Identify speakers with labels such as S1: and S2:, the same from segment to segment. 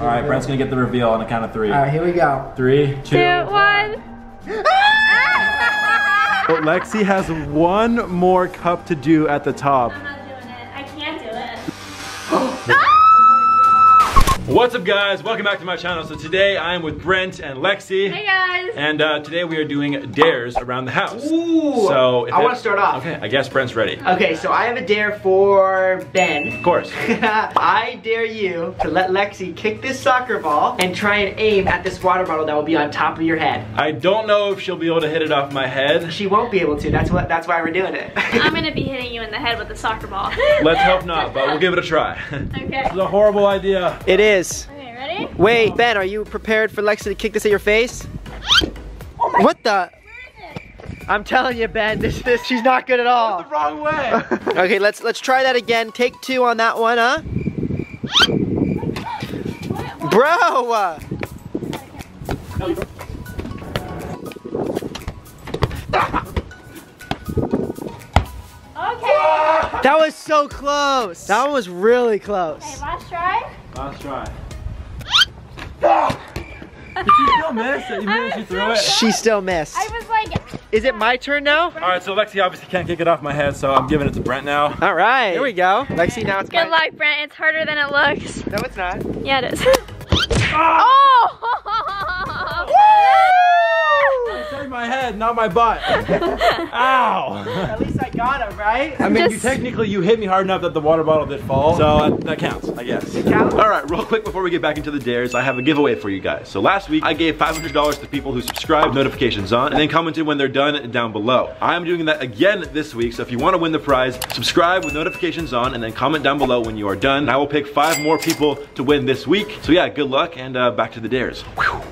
S1: All right, Brent's gonna get the reveal on the count of three.
S2: All right, here we go.
S1: Three, two,
S3: Two, one.
S1: Lexi has one more cup to do at the top. What's up guys? Welcome back to my channel. So today I am with Brent and Lexi.
S3: Hey guys.
S1: And uh, today we are doing dares around the house.
S2: Ooh.
S1: So if
S2: I want to start off.
S1: Okay, I guess Brent's ready.
S2: Okay, so I have a dare for Ben.
S1: Of course.
S2: I dare you to let Lexi kick this soccer ball and try and aim at this water bottle that will be on top of your head.
S1: I don't know if she'll be able to hit it off my head.
S2: She won't be able to. That's what. That's why we're doing it.
S3: I'm gonna be hitting you in the head with a soccer ball.
S1: Let's hope not, but we'll give it a try.
S3: Okay.
S1: It's a horrible idea.
S2: it is.
S3: Okay, ready?
S2: Wait, Ben, are you prepared for Lexi to kick this at your face? what the? I'm telling you, Ben, this this she's not good at all.
S1: The wrong way.
S2: Okay, let's let's try that again. Take two on that one, huh? Bro! uh,
S3: Okay.
S2: That was so close. That one was really
S3: Okay,
S2: close.
S3: last try.
S1: Last try. Did you still miss? Even when she threw it?
S2: She still missed.
S3: I was like,
S2: Is it my turn now?
S1: All right, so Lexi obviously can't kick it off my head, so I'm giving it to Brent now.
S2: All right. Here we go. Lexi, now it's
S3: good
S2: my-
S3: luck, Brent. It's harder than it looks.
S2: No, it's not.
S3: Yeah, it is.
S1: Ah!
S3: oh!
S1: Saved my head, not my butt. Ow.
S2: At least I got him, right?
S1: I mean, you technically you hit me hard enough that the water bottle did fall, so that, that counts, I guess.
S2: counts?
S1: All right, real quick before we get back into the dares, I have a giveaway for you guys. So last week I gave $500 to people who subscribed, notifications on, and then commented when they're done down below. I am doing that again this week, so if you want to win the prize, subscribe with notifications on, and then comment down below when you are done. I will pick five more people to win this week. So yeah, good luck, and uh, back to the dares. Whew.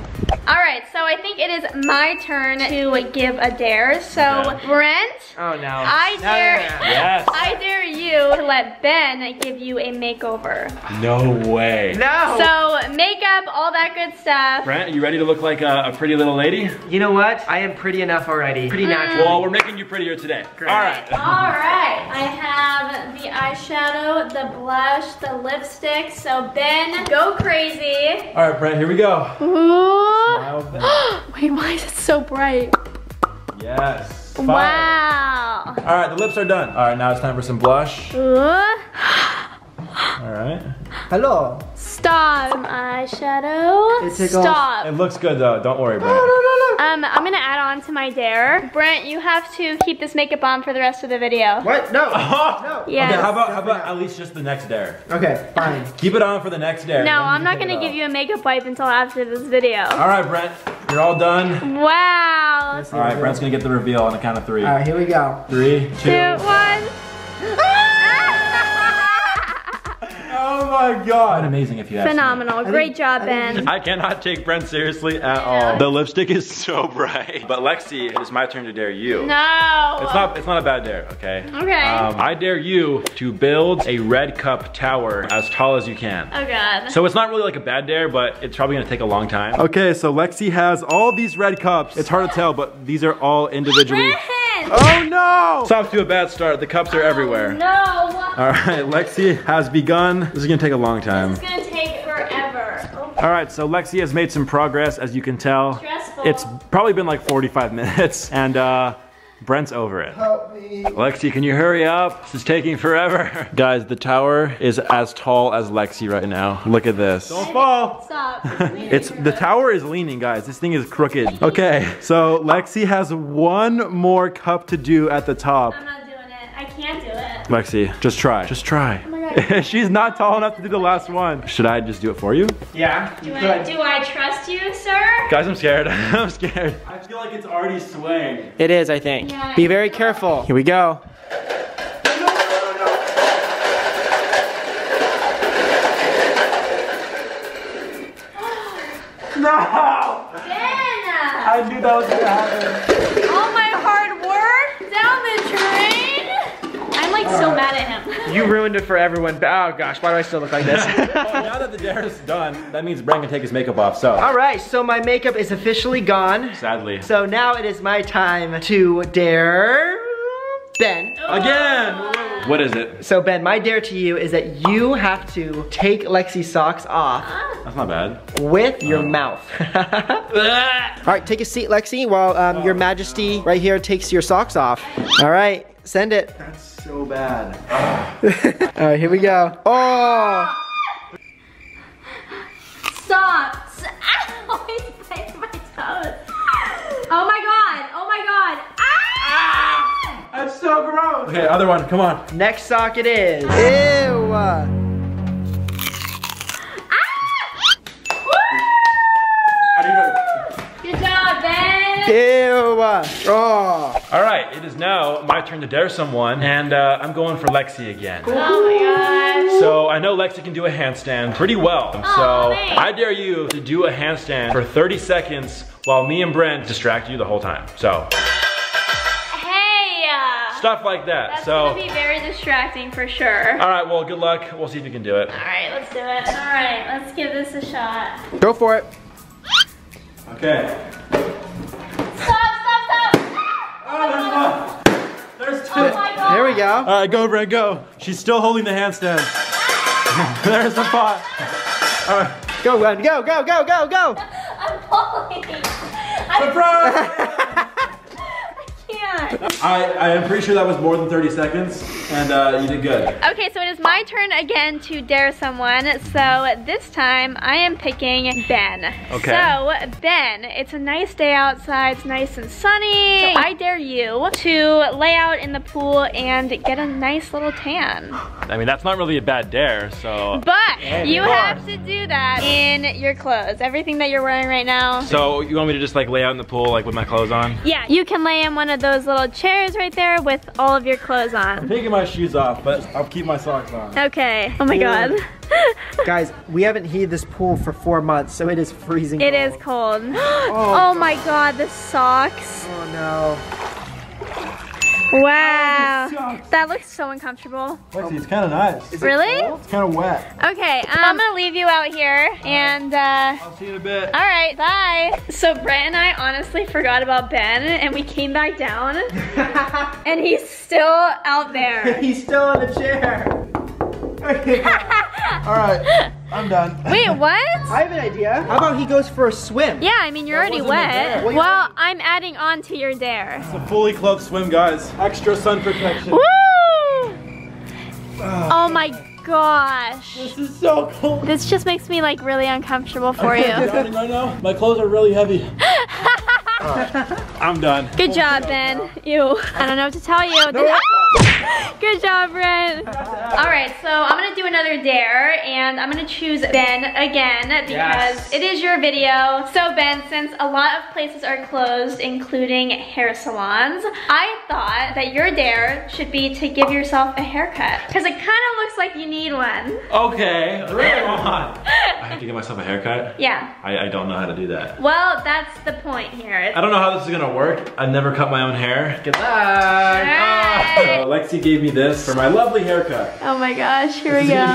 S3: All right, so I think it is my turn to give a dare. So,
S1: Okay.
S3: Brent,
S2: Oh no.
S3: I
S2: No, no,
S3: dare,
S2: no, no.
S1: Yes.
S3: I dare you to let Ben give you a makeover.
S1: No way.
S2: No.
S3: So, makeup, all that good stuff.
S1: Brent, are you ready to look like a, a pretty little lady?
S2: You know what? I am pretty enough already. Pretty mm. natural.
S1: Well, we're making you prettier today.
S2: Great.
S1: All right.
S3: All right, I have the eyeshadow, the blush, the lipstick. So Ben, go crazy.
S1: All right, Brent, here we go.
S3: Ooh.
S1: Smile big.
S3: Wait, why is it so bright?
S1: Yes. Fire.
S3: Wow.
S1: All right, the lips are done. All right, now it's time for some blush.
S3: Ooh.
S1: All right.
S2: Hello.
S3: Stop. Some eyeshadow.
S2: It tickles.
S3: Stop.
S1: It looks good though. Don't worry, Brent.
S3: Um, I'm gonna add on to my dare. Brent, you have to keep this makeup on for the rest of the video.
S2: What? No.
S1: Oh!
S2: No.
S3: Yes.
S1: Okay, how about how about at least just the next dare?
S2: Okay, fine.
S1: Keep it on for the next dare.
S3: No, I'm not gonna give you a makeup wipe until after this video.
S1: All right, Brent, you're all done.
S3: Wow.
S1: All right, Brent's gonna get the reveal on the count of three.
S2: All right, here we go.
S1: Three, two.
S3: Two, one.
S1: my God! Amazing if you ask me.
S3: Phenomenal. Great job, Ben.
S1: I cannot take Brent seriously at all. The lipstick is so bright. But Lexi, it is my turn to dare you.
S3: No.
S1: It's not. It's not a bad dare. Okay.
S3: Okay.
S1: Um, I dare you to build a red cup tower as tall as you can.
S3: Oh God.
S1: So it's not really like a bad dare, but it's probably gonna take a long time. Okay, so Lexi has all these red cups. It's hard to tell, but these are all individually.
S3: Brent.
S1: Oh no! It's off to a bad start. The cups are everywhere.
S3: No.
S1: All right, Lexi has begun. This is gonna take a long time.
S3: It's gonna take forever. Oh,
S1: All right, so Lexi has made some progress, as you can tell.
S3: Stressful.
S1: It's probably been like 45 minutes, and uh, Brent's over it.
S2: Help me.
S1: Lexi, can you hurry up? This is taking forever. Guys, the tower is as tall as Lexi right now. Look at this. Don't fall.
S3: Stop.
S1: It's the tower is leaning, guys. This thing is crooked. Okay, so Lexi has one more cup to do at the top.
S3: I'm not doing it. I can't do it.
S1: Lexi, just try. Just try.
S3: My God.
S1: She's not tall enough to do the last one. Should I just do it for you?
S2: Yeah.
S3: Do I, do I trust you, sir?
S1: Guys, I'm scared. I'm scared. I feel like it's already swaying.
S2: It is, I think.
S3: Yeah.
S2: Be very careful. Here we go.
S1: No!
S3: Ben!
S1: I knew that was gonna happen.
S3: All my hard work down the drain? I'm like so mad at him.
S2: You ruined it for everyone. Oh gosh, why do I still look like this?
S1: Well, now that the dare is done, that means Brent can take his makeup off, so.
S2: All right, so my makeup is officially gone.
S1: Sadly.
S2: So now it is my time to dare Ben.
S1: Again! What is it?
S2: So Ben, my dare to you is that you have to take Lexi's socks off
S1: That's not bad.
S2: with your mouth. All right, take a seat, Lexi, while um, your majesty right here takes your socks off. All right, send it.
S1: That's so bad.
S2: All right, here we go. Oh,
S3: Stop. Ow, he's biting my toes. Oh my god. Oh my god. Ah!
S1: That's so gross. Okay, other one, come on.
S2: next sock it is. Ew.
S3: Ah! Good job, Ben.
S2: Ew. Oh.
S1: All right, it is now my turn to dare someone, and uh, I'm going for Lexi again.
S3: Oh my gosh.
S1: So I know Lexi can do a handstand pretty well.
S3: Aw,
S1: so
S3: thanks.
S1: I dare you to do a handstand for 30 seconds while me and Brent distract you the whole time. So
S3: Hey. uh,
S1: stuff like that.
S3: That's
S1: so
S3: gonna be very distracting for sure.
S1: all right, well, good luck. We'll see if you can do it.
S3: All right, let's do it. All right, let's give this a shot.
S2: Go for it.
S1: Okay.
S2: There we go.
S1: All right, go, Brent, go. She's still holding the handstand. there's the pot. All right.
S2: Go, Ben. Go, go, go, go, go.
S3: I'm falling. I
S1: Surprise!
S3: can't.
S1: I, I am pretty sure that was more than 30 seconds, and uh, you did good.
S3: Okay, so it is my turn again to dare someone. So this time I am picking Ben.
S1: Okay.
S3: So Ben, it's a nice day outside. It's nice and sunny. So I dare you to lay out in the pool and get a nice little tan.
S1: I mean, that's not really a bad dare, so.
S3: But you
S1: come
S3: have to do that in your clothes. Everything that you're wearing right now.
S1: So you want me to just like lay out in the pool like with my clothes on?
S3: Yeah, you can lay in one of those little chairs right there with all of your clothes on.
S1: I'm taking my shoes off, but I'll keep my socks on.
S3: Okay. Oh my god.
S2: Guys, we haven't heated this pool for four months, so it is freezing
S3: It
S2: cold.
S3: is cold. Oh, my god, the socks.
S2: Oh no.
S3: Wow. That looks so uncomfortable.
S1: Lexi, it's kind of nice.
S2: Is
S3: Really?
S2: cold?
S1: It's kind of wet.
S3: Okay, um, I'm gonna leave you out here and uh
S1: I'll see you in a bit.
S3: all right, bye. So Brent and I honestly forgot about Ben and we came back down and he's still out there.
S2: He's still in the chair.
S1: All right, I'm done.
S3: Wait, what?
S2: I have an idea. How about he goes for a swim?
S3: Yeah, I mean you're already wet.
S2: Well,
S3: Well, I'm adding on to your dare.
S1: It's a fully clothed swim, guys. Extra sun protection.
S3: Woo! Ah. Oh my gosh.
S1: This is so cold.
S3: This just makes me like really uncomfortable for you.
S1: Right now. My clothes are really heavy. I'm done.
S3: Good job, Ben. You. I don't know what to tell you. Ah! Good job, Brent. All right, so I'm gonna do another dare, and I'm gonna choose Ben again because
S2: Yes.
S3: it is your video. So Ben, since a lot of places are closed, including hair salons, I thought that your dare should be to give yourself a haircut because it kind of looks like you need one.
S1: Okay, really on. I have to give myself a haircut.
S3: Yeah.
S1: I, I don't know how to do that.
S3: Well, that's the point here.
S1: I don't know how this is gonna work. I've never cut my own hair.
S2: Good luck.
S1: Ah,
S3: Alright.
S1: Lexi gave me this for my lovely haircut.
S3: Oh my gosh, here we go.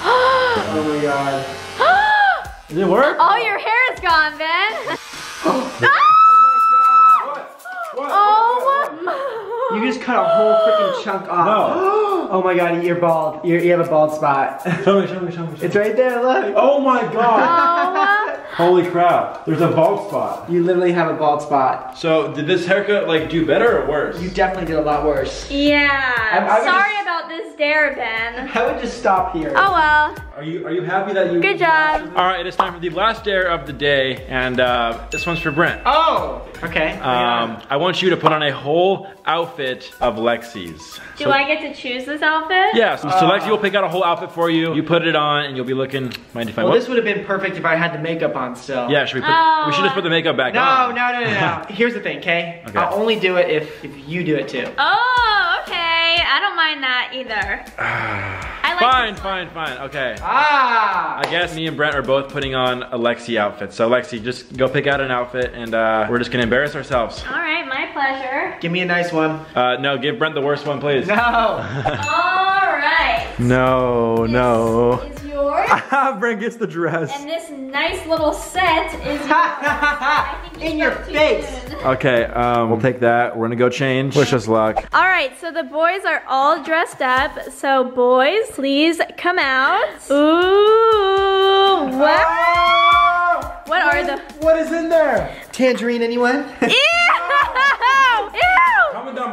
S2: Oh my god.
S1: Did it work?
S3: All your hair is gone, Ben. Oh. Ah!
S2: You just cut a whole freaking chunk off.
S1: No.
S2: oh my god, you're bald. You're, you have a bald spot.
S1: Show me, show me, show me. Show me.
S2: it's right there, look.
S1: Oh my god.
S3: Oh,
S1: Holy crap. There's a bald spot.
S2: You literally have a bald spot.
S1: So did this haircut like do better or worse?
S2: You definitely did a lot worse.
S3: yeah.
S2: I- I would
S3: Sorry
S2: just-
S3: about this dare, Ben.
S2: I would just stop here.
S3: Oh well.
S1: Are you are you happy that you
S3: Good job.
S1: All right, it is time for the last dare of the day, and uh, this one's for Brent.
S2: Oh! Okay.
S1: Um, I want you to put on a whole outfit of Lexi's.
S3: Do
S1: So-
S3: I get to choose this outfit?
S1: Yeah, so, so Lexi will pick out a whole outfit for you. You put it on, and you'll be looking. Mind if I?
S2: well,
S1: what?
S2: this would have been perfect if I had the makeup on still.
S1: Yeah, should we put?
S3: Oh.
S1: We should just put the makeup back
S2: No,
S1: on.
S2: no, no, no, no. Here's the thing, okay?
S1: Okay.
S2: I'll only do it if, if you do it too.
S3: Oh, okay. I don't mind that either. I like
S1: Fine, fine, fine. Okay.
S2: Ah!
S1: I guess me and Brent are both putting on Alexi outfits. So Alexi, just go pick out an outfit, and uh, we're just gonna embarrass ourselves.
S3: All right, my pleasure.
S2: Give me a nice one.
S1: Uh, no, give Brent the worst one, please.
S2: No!
S3: All right.
S1: No, no.
S3: This is.
S1: Brent gets the dress.
S3: And this nice little set is yours. I think you
S2: In your face.
S1: Okay, um, we'll take that. We're gonna go change. Wish us luck.
S3: All right, so the boys are all dressed up. So boys, please come out. Ooh, wow. What are the?
S2: What is in there? Tangerine, anyone?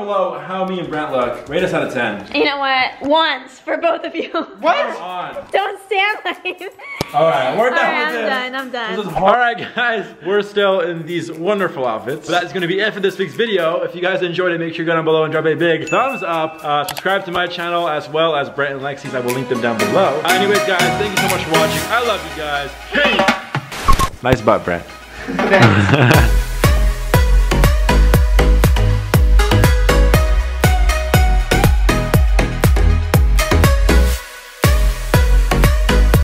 S1: Below how me and Brent look. Rate us out of 10.
S3: You know what? Once for both of you.
S2: what?
S1: On.
S3: Don't stand like.
S1: Alright, we're
S3: All
S1: done
S3: right, I'm
S1: this.
S3: done. I'm done.
S1: Alright guys, we're still in these wonderful outfits. But that's gonna be it for this week's video. If you guys enjoyed it, make sure you go down below and drop a big thumbs up. Uh, subscribe to my channel as well as Brent and Lexi's. I will link them down below. Uh, anyways guys, thank you so much for watching. I love you guys. Peace! Nice butt, Brent.